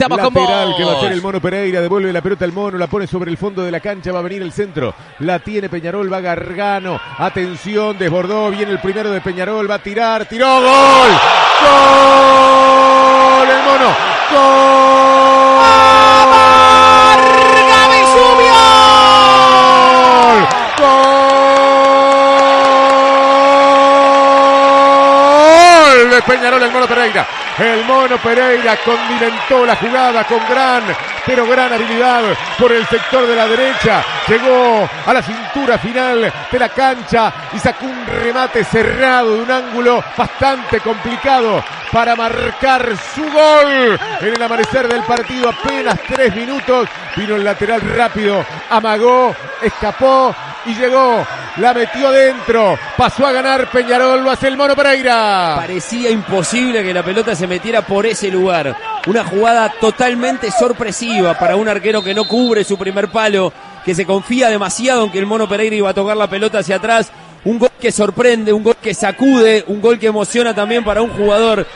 Estamos con Lateral que va a ser el mono Pereira, devuelve la pelota al mono, la pone sobre el fondo de la cancha, va a venir el centro, la tiene Peñarol, va Gargano, atención, desbordó, viene el primero de Peñarol, va a tirar, tiró, gol, gol, el mono, gol, ¡Gaby subió! Gol de Peñarol el Mono Pereira. El Mono Pereira condimentó la jugada con gran, pero gran habilidad por el sector de la derecha. Llegó a la cintura final de la cancha y sacó un remate cerrado de un ángulo bastante complicado para marcar su gol en el amanecer del partido. Apenas tres minutos. Vino el lateral rápido, amagó, escapó y llegó. La metió dentro. Pasó a ganar Peñarol. Lo hace el Mono Pereira. Parecía imposible que la pelota se metiera por ese lugar. Una jugada totalmente sorpresiva para un arquero que no cubre su primer palo, que se confía demasiado en que el Mono Pereira iba a tocar la pelota hacia atrás. Un gol que sorprende, un gol que sacude, un gol que emociona también para un jugador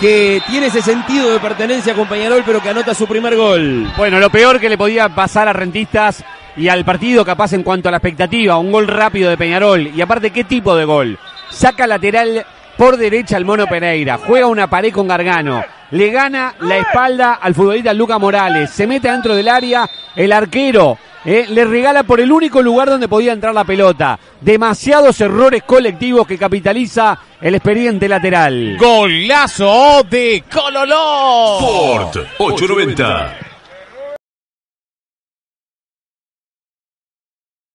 que tiene ese sentido de pertenencia con Peñarol, pero que anota su primer gol. Bueno, lo peor que le podía pasar a Rentistas y al partido capaz en cuanto a la expectativa, un gol rápido de Peñarol. Y aparte, ¿qué tipo de gol? Saca lateral por derecha al Mono Pereira, juega una pared con Gargano, le gana la espalda al futbolista Luca Morales, se mete dentro del área, el arquero eh, le regala por el único lugar donde podía entrar la pelota. Demasiados errores colectivos que capitaliza el expediente lateral. Golazo de Cololó. Sport 890.